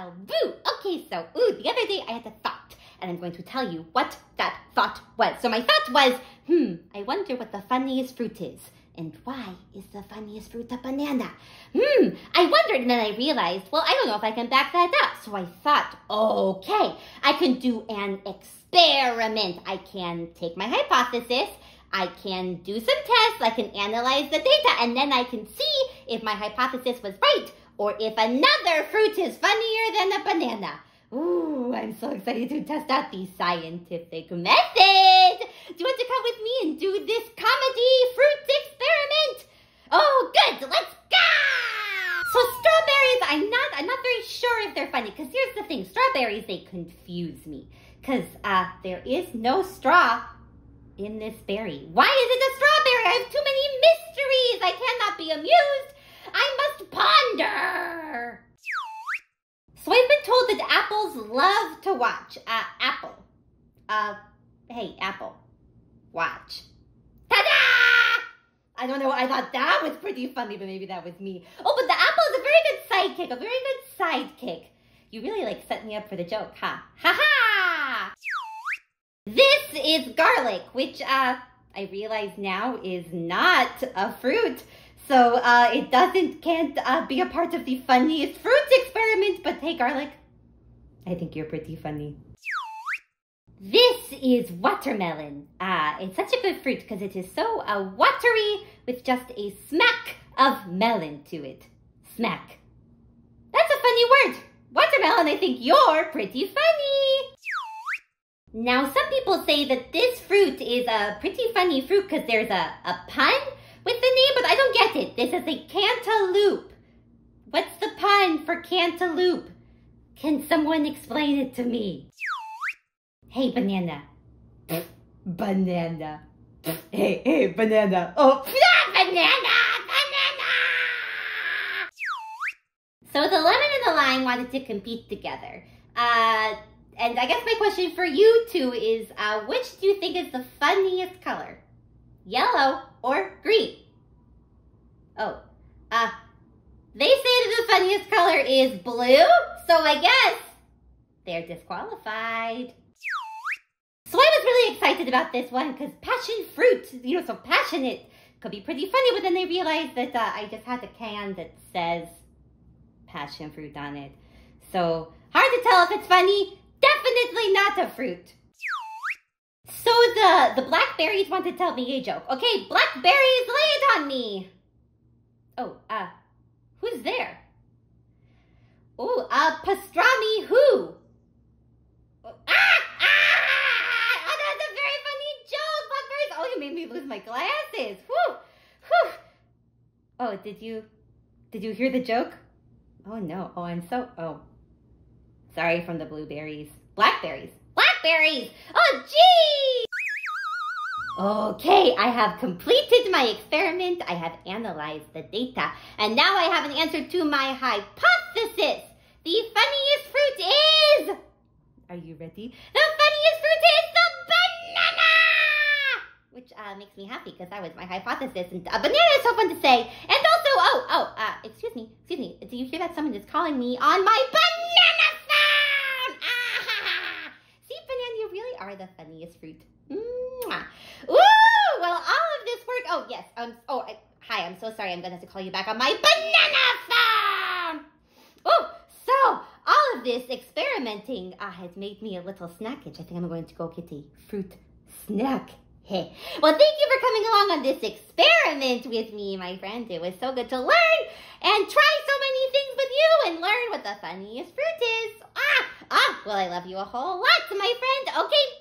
Okay, so, ooh, the other day I had a thought, and I'm going to tell you what that thought was. So my thought was, hmm, I wonder what the funniest fruit is. And why is the funniest fruit a banana? Hmm, I wondered, and then I realized, well, I don't know if I can back that up. So I thought, okay, I can do an experiment. I can take my hypothesis, I can do some tests, I can analyze the data, and then I can see if my hypothesis was right or if another fruit is funnier than a banana. Ooh, I'm so excited to test out the scientific method. Do you want to come with me and do this comedy fruit experiment? Oh, good. Let's go. So strawberries, I'm not, I'm not very sure if they're funny. Because here's the thing: strawberries, they confuse me. Because uh, there is no straw in this berry. Why is it a strawberry? I have too many mysteries. I cannot love to watch. Uh, apple. Uh, hey, apple. Watch. Ta-da! I don't know. I thought that was pretty funny, but maybe that was me. Oh, but the apple is a very good sidekick. A very good sidekick. You really like set me up for the joke, huh? Ha ha! This is garlic, which uh, I realize now is not a fruit. So uh, it doesn't, can't uh, be a part of the funniest fruit experiment, but hey, garlic, I think you're pretty funny. This is watermelon. Ah, it's such a good fruit because it is so uh, watery with just a smack of melon to it. Smack. That's a funny word. Watermelon, I think you're pretty funny. Now, some people say that this fruit is a pretty funny fruit because there's a, a pun with the name, but I don't get it. This is a cantaloupe. What's the pun for cantaloupe? Can someone explain it to me? Hey, banana. banana. Hey, hey, banana. Oh, banana, banana. So the lemon and the lime wanted to compete together. Uh, and I guess my question for you two is, uh, which do you think is the funniest color? Yellow or green? Oh, uh, they say that the funniest color is blue, so I guess they're disqualified. So I was really excited about this one because passion fruit, you know, so passionate could be pretty funny, but then they realized that uh, I just had a can that says passion fruit on it. So hard to tell if it's funny. Definitely not a fruit. So the, the blackberries want to tell me a joke. Okay, blackberries, lay it on me. Oh, uh, who's there? Uh, pastrami who? Ah! Ah! Oh, that's a very funny joke, blackberries. Oh, you made me lose my glasses. Whew! Whew! Oh, did you, did you hear the joke? Oh no, oh, I'm so, oh. Sorry from the blueberries. Blackberries. Blackberries! Oh, gee! Okay, I have completed my experiment. I have analyzed the data. And now I have an answer to my hypothesis. The funniest fruit is... Are you ready? The funniest fruit is the banana! Which uh, makes me happy because that was my hypothesis. And a banana is so fun to say. And also, oh, oh, uh, excuse me, excuse me. Do you hear that someone is calling me on my banana phone? Ah! See, banana, you really are the funniest fruit. Mwah. Ooh, well, all of this work. Oh, yes. Um, oh, I, hi, I'm so sorry. I'm going to have to call you back on my banana phone. This experimenting uh, has made me a little snackage. I think I'm going to go get a fruit snack. Hey. Well, thank you for coming along on this experiment with me, my friend. It was so good to learn and try so many things with you and learn what the funniest fruit is. Ah, ah, well, I love you a whole lot, my friend. Okay.